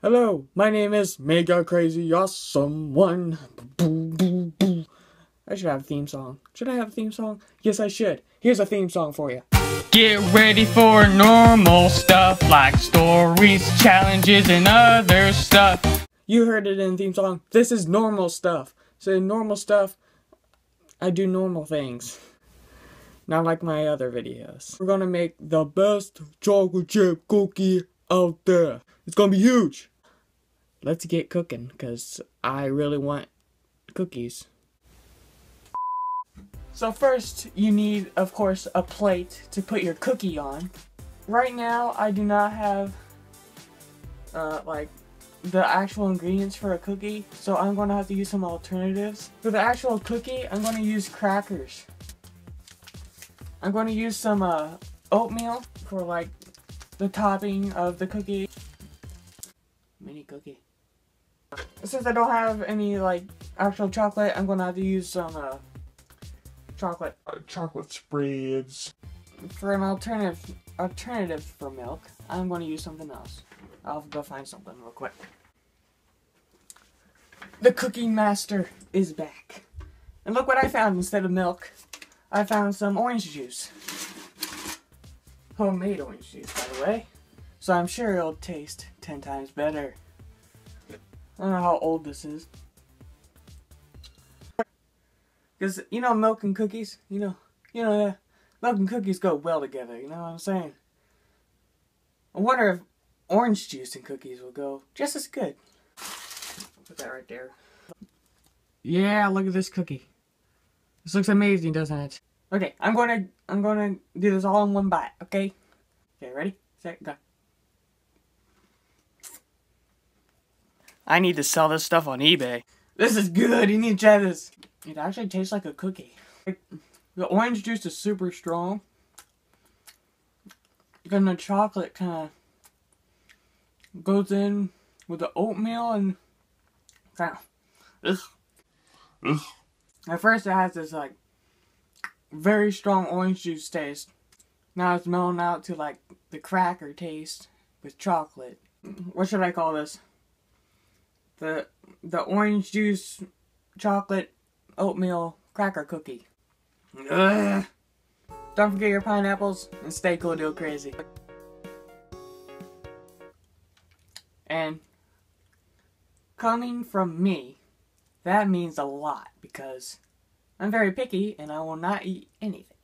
Hello, my name is Mega Crazy Awesome One. Boo, boo, boo. I should have a theme song. Should I have a theme song? Yes, I should. Here's a theme song for you. Get ready for normal stuff like stories, challenges, and other stuff. You heard it in the theme song. This is normal stuff. So in normal stuff, I do normal things. Not like my other videos. We're gonna make the best chocolate chip cookie out there. It's gonna be huge. Let's get cooking, cause I really want cookies. So first, you need, of course, a plate to put your cookie on. Right now, I do not have, uh, like, the actual ingredients for a cookie, so I'm going to have to use some alternatives. For the actual cookie, I'm going to use crackers. I'm going to use some, uh, oatmeal for, like, the topping of the cookie. Mini cookie. Since I don't have any, like, actual chocolate, I'm going to have to use some, uh, chocolate. Uh, chocolate spreads. For an alternative alternative for milk, I'm going to use something else. I'll go find something real quick. The cooking master is back. And look what I found instead of milk. I found some orange juice. Homemade orange juice, by the way. So I'm sure it'll taste 10 times better. I don't know how old this is. Because, you know, milk and cookies, you know, you know, uh, milk and cookies go well together, you know what I'm saying? I wonder if orange juice and cookies will go just as good. Put that right there. Yeah, look at this cookie. This looks amazing, doesn't it? Okay, I'm gonna, I'm gonna do this all in one bite, okay? Okay, ready, set, go. I need to sell this stuff on eBay. This is good, you need to try this. It actually tastes like a cookie. The orange juice is super strong. And the chocolate kind of goes in with the oatmeal and kind of. Ugh. At first, it has this like very strong orange juice taste. Now it's mellowing out to like the cracker taste with chocolate. What should I call this? The the orange juice chocolate oatmeal cracker cookie. Ugh. Don't forget your pineapples and stay cool, deal crazy. And coming from me, that means a lot because I'm very picky and I will not eat anything.